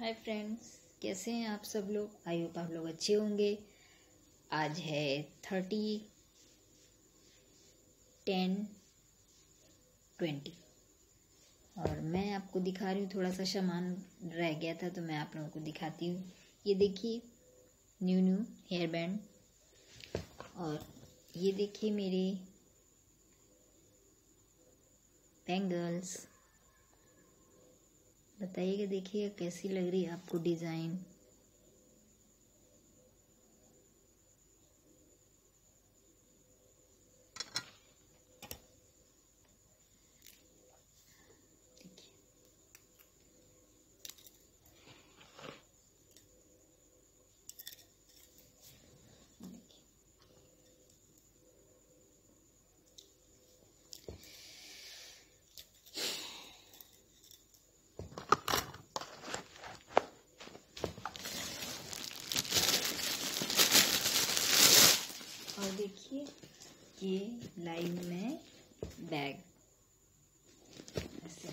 Hi friends, कैसे हैं आप सब लोग? आई होप आप लोग अच्छे होंगे। आज है थर्टी टेन ट्वेंटी। और मैं आपको दिखा रही हूँ, थोड़ा सा सामान रह गया था तो मैं आप लोगों को दिखाती हूँ। ये देखिए, न्यू न्यू हेयर बैंड। और ये देखिए मेरे बैंगल्स बताइएगा देखिएगा कैसी लग रही है आपको डिज़ाइन और देखिए ये लाइन में बैग। ऐसे।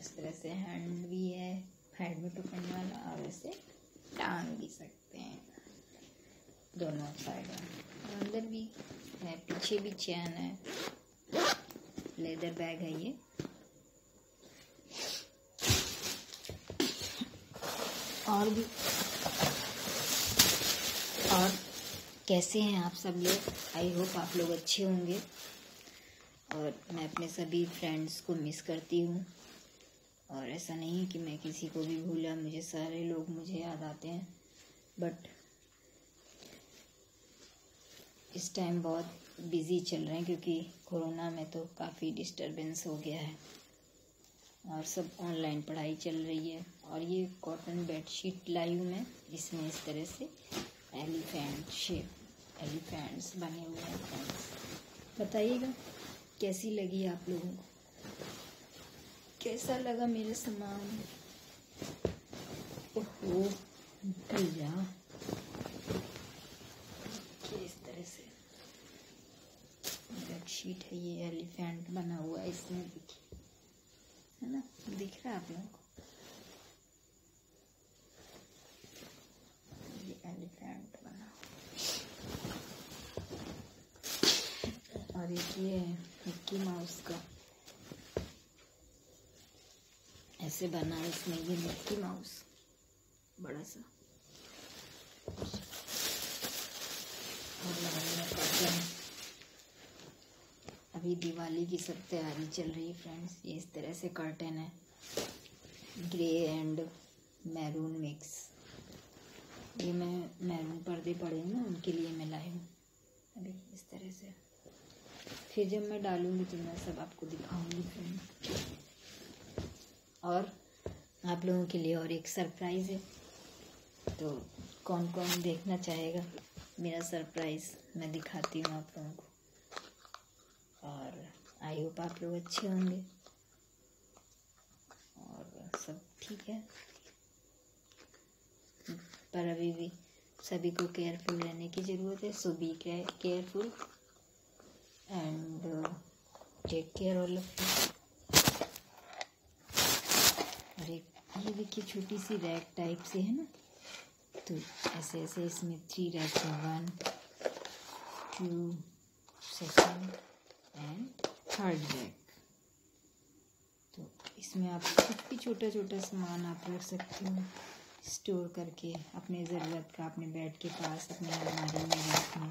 इस तरह से हैंड भी है हैंड में पकड़ने वाला और ऐसे टांग भी सकते हैं। दोनों साइड और अंदर भी है, पीछे भी चैन है। लेदर बैग है ये। और भी और कैसे हैं आप सब लोग? आई होप आप लोग अच्छे होंगे। और मैं अपने सभी फ्रेंड्स को मिस करती हूँ। और ऐसा नहीं कि मैं किसी को भी भूला, मुझे सारे लोग मुझे याद आते हैं। बट इस टाइम बहुत बिज़ी चल रहे हैं क्योंकि कोरोना में तो काफ़ी डिस्टरबेंस हो गया है। और सब ऑनलाइन पढ़ाई चल रही है। और ये कॉटन बेडशीट लाई हूँ मैं इसमें इस तरह से एलिफेंट शेप एलिफेंट्स बने हुए हैं फ्रेंड्स बताइएगा कैसी लगी आप लोगों को? कैसा लगा मेरे सामान? ओहो भैया। इस तरह से। बेडशीट है ये एलिफेंट बना हुआ है इसमें। देखिए है ना? दिख रहा है आप लोगों को ये एलिफेंट बना और ये मिक्की माउस का। ऐसे बना इसमें ये मिक्की माउस। बड़ा सा। और लगाने अभी दिवाली की सब तैयारी चल रही है फ्रेंड्स। ये इस तरह से कर्टन है। ग्रे एंड मैरून मिक्स ये मैं मैरून पर्दे पड़े हैं ना, उनके लिए मैं लाई हूँ। अभी इस तरह से। फिर जब मैं डालूँगी तो मैं सब आपको दिखाऊँगी फ्रेंड। और आप लोगों के लिए और एक सरप्राइज़ है। तो कौन कौन देखना चाहेगा? मेरा सरप्राइज़ मैं दिखाती हूँ आप लोगों को। और आई होप आप लोग अच्छे होंगे। और सब ठीक है। पर अभी भी सभी को केयरफुल रहने की ज़रूरत है so be careful and take care all of और एक ये देखिए छोटी सी रैक टाइप से है ना? तो ऐसे ऐसे इसमें थ्री रैक है one two second and third rack तो इसमें आप कुछ भी छोटा छोटा सामान आप रख सकते हो। स्टोर करके अपने ज़रूरत का, अपने बेड के पास, अपने अलमारी में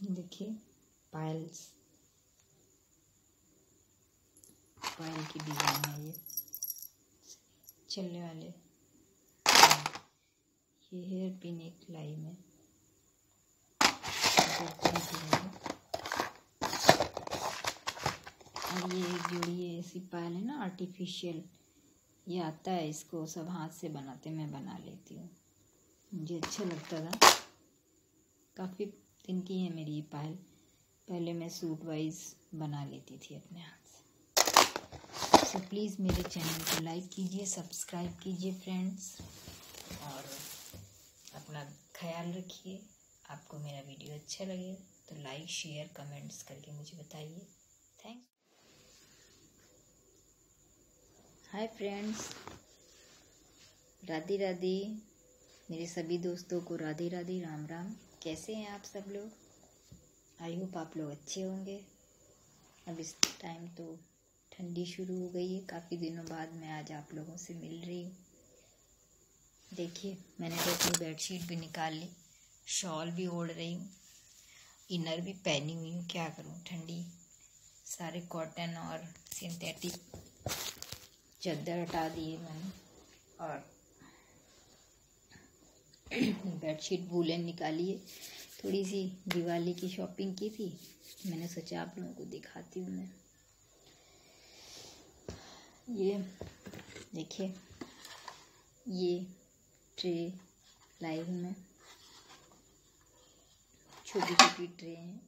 में देखिए पायल्स पायल की डिज़ाइन है ये। चलने वाले। ये हेयर पिन एक लाई में। और ये एक जोड़ी ऐसी पायल है ना आर्टिफिशियल ये आता है, इसको सब हाथ से बनाते, मैं बना लेती हूँ। मुझे अच्छा लगता था। काफ़ी दिन की है मेरी ये पायल। पहले मैं सूट वाइज बना लेती थी अपने हाथ से। सो प्लीज़ मेरे चैनल को लाइक कीजिए सब्सक्राइब कीजिए फ्रेंड्स और अपना ख्याल रखिए। आपको मेरा वीडियो अच्छा लगे तो लाइक शेयर कमेंट्स करके मुझे बताइए। हाय फ्रेंड्स राधे राधे, मेरे सभी दोस्तों को राधे राधे, राम राम। कैसे हैं आप सब लोग? आई होप आप लोग अच्छे होंगे। अब इस टाइम तो ठंडी शुरू हो गई है। काफ़ी दिनों बाद मैं आज आप लोगों से मिल रही देखिए, मैंने तो अपनी बेडशीट भी निकाल ली। शॉल भी ओढ़ रही हूँ। इनर भी पहनी हुई हूँ। क्या करूँ? ठंडी। सारे कॉटन और सिंथेटिक चादर हटा दिए मैंने और बेडशीट वूलन निकाली है। थोड़ी सी दिवाली की शॉपिंग की थी। मैंने सोचा आप लोगों को दिखाती हूँ मैं। ये देखिए, ये ट्रे लाई हूँ मैं। छोटी छोटी ट्रे हैं,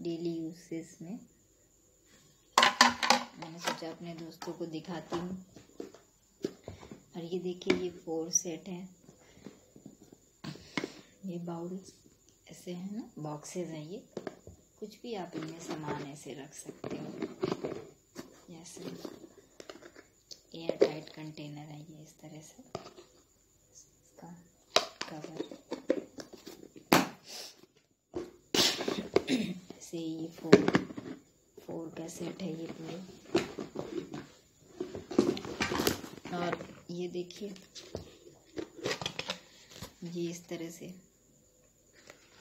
डेली यूसेस में। मैंने सोचा अपने दोस्तों को दिखाती हूँ। और ये देखिए, ये फोर सेट है। ये बाउल ऐसे हैं ना बॉक्सेस हैं ये। कुछ भी आप इनमें सामान ऐसे रख सकते हो। जैसे एयर टाइट कंटेनर है ये, इस तरह से। इसका कवर ऐसे ये फोर फोर का सेट है ये पूरे? और ये देखिए। ये इस तरह से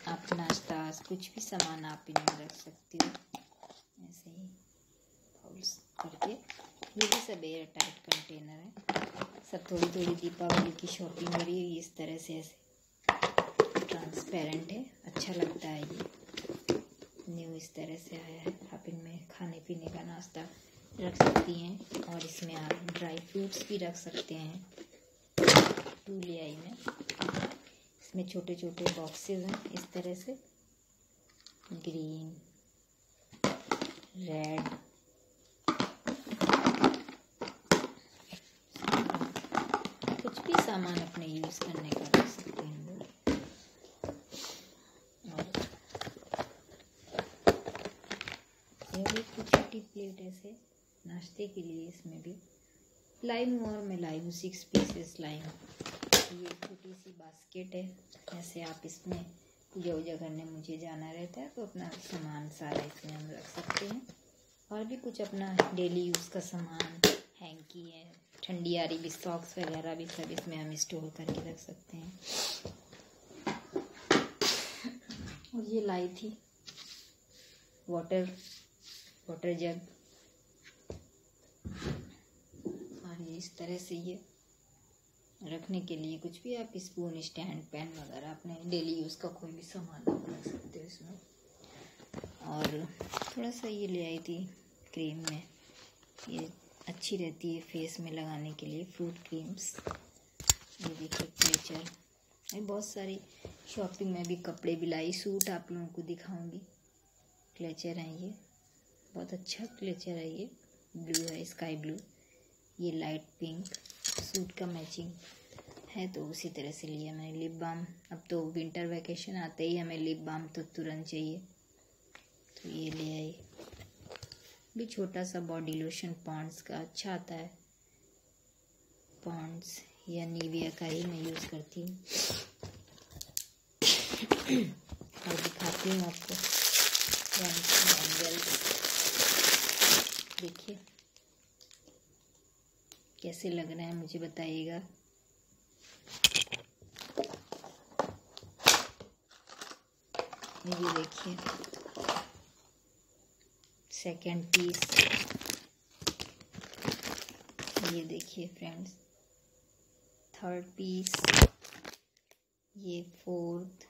आप नाश्ता, कुछ भी सामान आप इनमें रख सकते हो। ऐसे ही बाउल्स करके। ये भी सब एयर टाइट कंटेनर है। सब थोड़ी थोड़ी दीपावली की शॉपिंग हो रही है। इस तरह से ऐसे ट्रांसपेरेंट है। अच्छा लगता है ये। न्यू इस तरह से आया है। आप इनमें खाने पीने का नाश्ता रख सकती हैं और इसमें आप ड्राई फ्रूट्स भी रख सकते हैं। टू ले आई में। इसमें छोटे छोटे बॉक्सेस हैं, इस तरह से। Green, red. कुछ भी सामान अपने यूज़ करने का रख सकते हैं और ये भी कुछ प्लेट ऐसे नाश्ते के लिए इसमें भी। हूँ और मैं लाई हूँ सिक्स पीसेस हूँ ये छोटी सी बास्केट है ऐसे आप इसमें पूजा वूजा करने मुझे जाना रहता है तो अपना सामान सारा इसमें हम रख सकते हैं। और भी कुछ अपना डेली यूज़ का सामान हैंकी है ठंडी आ रही भी सॉक्स वगैरह भी सब इसमें हम स्टोर करके रख सकते हैं। और ये लाई थी वाटर वाटर जग और ये इस तरह से ये रखने के लिए कुछ भी आप स्पून स्टैंड पेन वगैरह अपने डेली यूज़ का कोई भी सामान आप रख सकते हो इसमें। और थोड़ा सा ये ले आई थी क्रीम में। ये अच्छी रहती है फेस में लगाने के लिए फ्रूट क्रीम्स ये देखिए क्लेचर ये बहुत सारी शॉपिंग में भी कपड़े भी लाई सूट आप लोगों को दिखाऊँगी। क्लेचर हैं ये। बहुत अच्छा क्लेचर है ये। ब्लू है स्काई ब्लू ये लाइट पिंक सूट का मैचिंग है तो उसी तरह से लिया मैंने लिप बाम अब तो विंटर वैकेशन आते ही हमें लिप बाम तो तुरंत चाहिए। तो ये ले आई। भी छोटा सा बॉडी लोशन पॉन्ड्स का अच्छा आता है। पॉन्ड्स या नीविया का ही मैं यूज़ करती हूँ। और दिखाती हूँ आपको। देखिए। कैसे लग रहा है मुझे बताइएगा। ये देखिए। सेकंड पीस ये देखिए फ्रेंड्स थर्ड पीस ये फोर्थ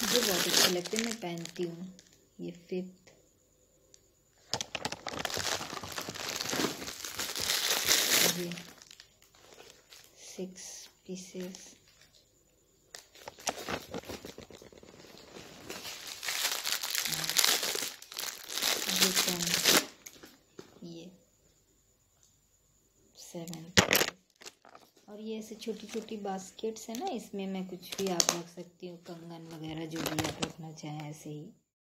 मुझे बहुत अच्छा लगता है, मैं पहनती हूँ। ये फिफ्थ ये सिक्स पीसेस ये। सेवन और ये ऐसे छोटी छोटी बास्केट्स है ना, इसमें मैं कुछ भी आप रख सकती हूँ, कंगन वगैरह जो भी आप रखना चाहें, ऐसे ही।